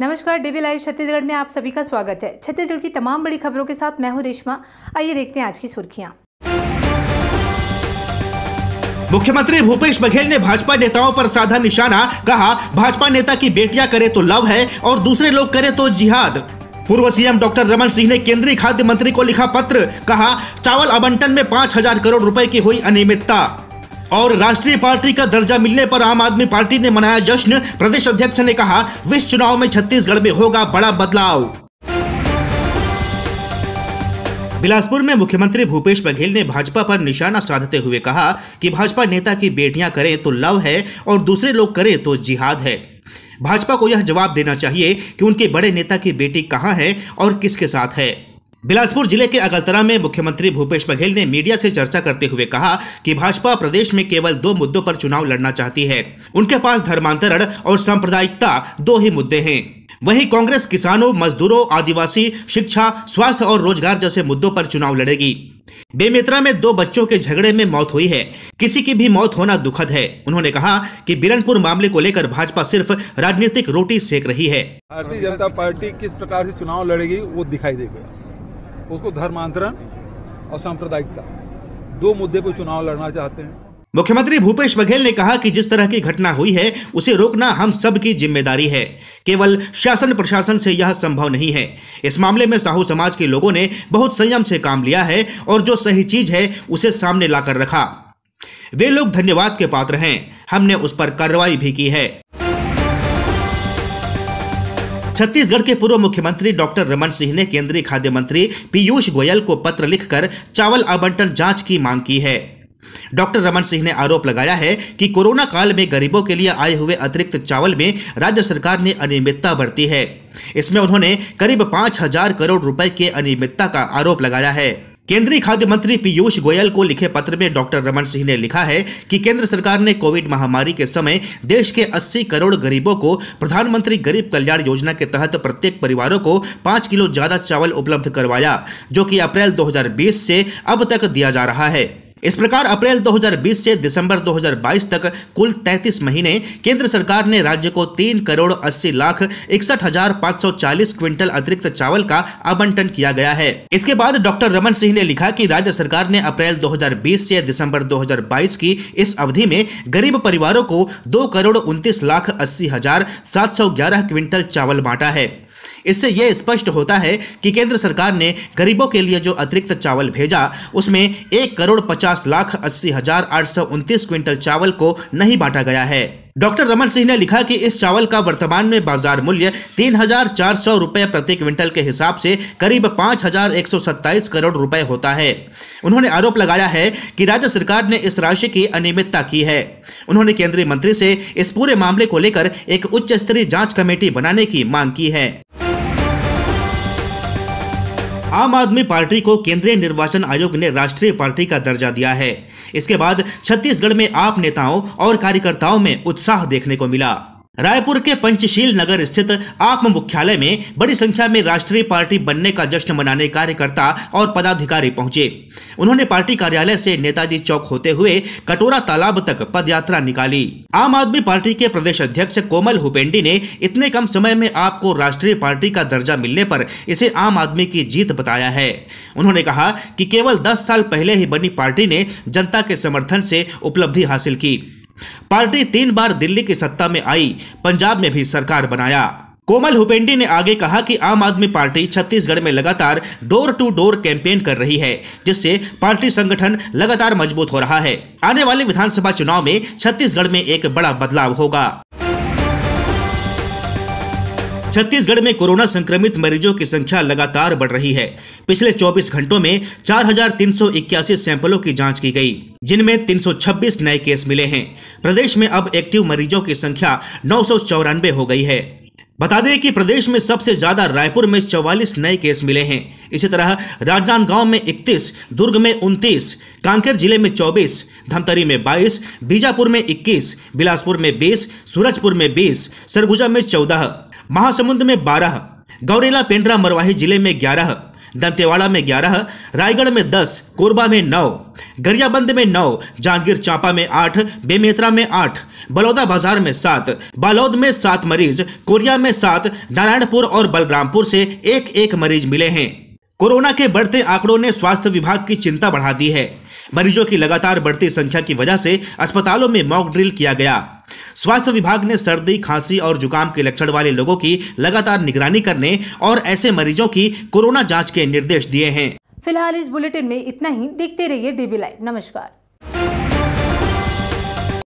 नमस्कार, dB live Chhattisgarh में आप सभी का स्वागत है। छत्तीसगढ़ की तमाम बड़ी खबरों के साथ मैं हूँ रेशमा। आइए देखते हैं आज की सुर्खियाँ। मुख्यमंत्री भूपेश बघेल ने भाजपा नेताओं पर साधा निशाना कहा, भाजपा नेता की बेटियाँ करे तो लव है और दूसरे लोग करे तो जिहाद। पूर्व सीएम डॉक्टर रमन सिंह ने केंद्रीय खाद्य मंत्री को लिखा पत्र कहा, चावल आवंटन में पाँच हज़ार करोड़ रुपए की हुई अनियमितता। और राष्ट्रीय पार्टी का दर्जा मिलने पर आम आदमी पार्टी ने मनाया जश्न। प्रदेश अध्यक्ष ने कहा, विश्व चुनाव में छत्तीसगढ़ में होगा बड़ा बदलाव. बिलासपुर में मुख्यमंत्री भूपेश बघेल ने भाजपा पर निशाना साधते हुए कहा कि भाजपा नेता की बेटियाँ करें तो लव है और दूसरे लोग करें तो जिहाद है। भाजपा को यह जवाब देना चाहिए कि उनके बड़े नेता की बेटी कहाँ है और किसके साथ है। बिलासपुर ज़िले के अगलतरा में मुख्यमंत्री भूपेश बघेल ने मीडिया से चर्चा करते हुए कहा कि भाजपा प्रदेश में केवल दो मुद्दों पर चुनाव लड़ना चाहती है। उनके पास धर्मांतरण और सांप्रदायिकता दो ही मुद्दे हैं। वहीं कांग्रेस किसानों, मजदूरों, आदिवासी, शिक्षा, स्वास्थ्य और रोज़गार जैसे मुद्दों पर चुनाव लड़ेगी। बेमेतरा में दो बच्चों के झगड़े में मौत हुई है। किसी की भी मौत होना दुखद है। उन्होंने कहा कि बिरनपुर मामले को लेकर भाजपा सिर्फ़ राजनीतिक रोटी सेक रही है। भारतीय जनता पार्टी किस प्रकार से चुनाव लड़ेगी, वो दिखाई देगा। उसको धर्मांतरण और सांप्रदायिकता, दो मुद्दे पर चुनाव लड़ना चाहते हैं। मुख्यमंत्री भूपेश बघेल ने कहा कि जिस तरह की घटना हुई है, उसे रोकना हम सब की ज़िम्मेदारी है। केवल शासन प्रशासन से यह संभव नहीं है। इस मामले में साहू समाज के लोगों ने बहुत संयम से काम लिया है और जो सही चीज़ है, उसे सामने लाकर रखा। वे लोग धन्यवाद के पात्र हैं। हमने उस पर कार्रवाई भी की है। छत्तीसगढ़ के पूर्व मुख्यमंत्री डॉक्टर रमन सिंह ने केंद्रीय खाद्य मंत्री पीयूष गोयल को पत्र लिखकर चावल आवंटन जाँच की मांग की है। डॉक्टर रमन सिंह ने आरोप लगाया है कि कोरोना काल में गरीबों के लिए आए हुए अतिरिक्त चावल में राज्य सरकार ने अनियमितता बरती है। इसमें उन्होंने करीब पाँच हज़ार करोड़ रुपए के अनियमितता का आरोप लगाया है। केंद्रीय खाद्य मंत्री पीयूष गोयल को लिखे पत्र में डॉक्टर रमन सिंह ने लिखा है कि केंद्र सरकार ने कोविड महामारी के समय देश के 80 करोड़ गरीबों को प्रधानमंत्री गरीब कल्याण योजना के तहत प्रत्येक परिवारों को पाँच किलो ज़्यादा चावल उपलब्ध करवाया, जो कि अप्रैल 2020 से अब तक दिया जा रहा है। इस प्रकार अप्रैल 2020 से दिसंबर 2022 तक कुल 33 महीने केंद्र सरकार ने राज्य को तीन करोड़ अस्सी लाख इकसठ हज़ार पाँच सौ चालीस क्विंटल अतिरिक्त चावल का आवंटन किया गया है। इसके बाद डॉक्टर रमन सिंह ने लिखा कि राज्य सरकार ने अप्रैल 2020 से दिसंबर 2022 की इस अवधि में गरीब परिवारों को दो करोड़ उनतीस लाख अस्सी हज़ार सात सौ ग्यारह क्विंटल चावल बांटा है। इससे यह स्पष्ट होता है कि केंद्र सरकार ने गरीबों के लिए जो अतिरिक्त चावल भेजा, उसमें एक करोड़ पचास लाख अस्सी हज़ार आठ सौ उनतीस क्विंटल चावल को नहीं बांटा गया है। डॉक्टर रमन सिंह ने लिखा कि इस चावल का वर्तमान में बाज़ार मूल्य तीन हज़ार चार सौ रुपए प्रति क्विंटल के हिसाब से करीब पाँच हज़ार एक सौ सत्ताईस करोड़ रुपए होता है। उन्होंने आरोप लगाया है कि राज्य सरकार ने इस राशि की अनियमितता की है। उन्होंने केंद्रीय मंत्री से इस पूरे मामले को लेकर एक उच्च स्तरीय जाँच कमेटी बनाने की मांग की है। आम आदमी पार्टी को केंद्रीय निर्वाचन आयोग ने राष्ट्रीय पार्टी का दर्जा दिया है। इसके बाद छत्तीसगढ़ में आप नेताओं और कार्यकर्ताओं में उत्साह देखने को मिला। रायपुर के पंचशील नगर स्थित आप मुख्यालय में बड़ी संख्या में राष्ट्रीय पार्टी बनने का जश्न मनाने कार्यकर्ता और पदाधिकारी पहुँचे। उन्होंने पार्टी कार्यालय से नेताजी चौक होते हुए कटोरा तालाब तक पदयात्रा निकाली। आम आदमी पार्टी के प्रदेश अध्यक्ष कोमल हुपेंडी ने इतने कम समय में आपको राष्ट्रीय पार्टी का दर्जा मिलने पर इसे आम आदमी की जीत बताया है। उन्होंने कहा कि केवल दस साल पहले ही बनी पार्टी ने जनता के समर्थन से उपलब्धि हासिल की। पार्टी तीन बार दिल्ली की सत्ता में आई, पंजाब में भी सरकार बनाया। कोमल हुपेंडी ने आगे कहा कि आम आदमी पार्टी छत्तीसगढ़ में लगातार डोर टू डोर कैंपेन कर रही है, जिससे पार्टी संगठन लगातार मज़बूत हो रहा है। आने वाले विधानसभा चुनाव में छत्तीसगढ़ में एक बड़ा बदलाव होगा। छत्तीसगढ़ में कोरोना संक्रमित मरीजों की संख्या लगातार बढ़ रही है। पिछले 24 घंटों में चार हज़ार तीन सौ इक्यासी सैंपलों की जाँच की गई जिनमें 326 नए केस मिले हैं। प्रदेश में अब एक्टिव मरीजों की संख्या नौ सौ चौरानवे हो गई है। बता दें कि प्रदेश में सबसे ज़्यादा रायपुर में 44 नए केस मिले हैं। इसी तरह राजनांदगांव में 31, दुर्ग में 29, कांकेर ज़िले में 24, धमतरी में 22, बीजापुर में 21, बिलासपुर में 20, सूरजपुर में 20, सरगुजा में 14, महासमुंद में 12, गौरेला पेंड्रा मरवाही ज़िले में 11, दंतेवाड़ा में 11, रायगढ़ में 10, कोरबा में नौ गरियाबंद में नौ जांजगीर चांपा में आठ बेमेतरा में आठ बलौदा बाज़ार में सात बालौद में सात मरीज़ कोरिया में सात नारायणपुर और बलरामपुर से एक एक मरीज़ मिले हैं। कोरोना के बढ़ते आंकड़ों ने स्वास्थ्य विभाग की चिंता बढ़ा दी है। मरीजों की लगातार बढ़ती संख्या की वजह से अस्पतालों में मॉक ड्रिल किया गया। स्वास्थ्य विभाग ने सर्दी, खांसी और जुकाम के लक्षण वाले लोगों की लगातार निगरानी करने और ऐसे मरीजों की कोरोना जाँच के निर्देश दिए हैं। फ़िलहाल इस बुलेटिन में इतना ही। देखते रहिए डीबी लाइव। नमस्कार।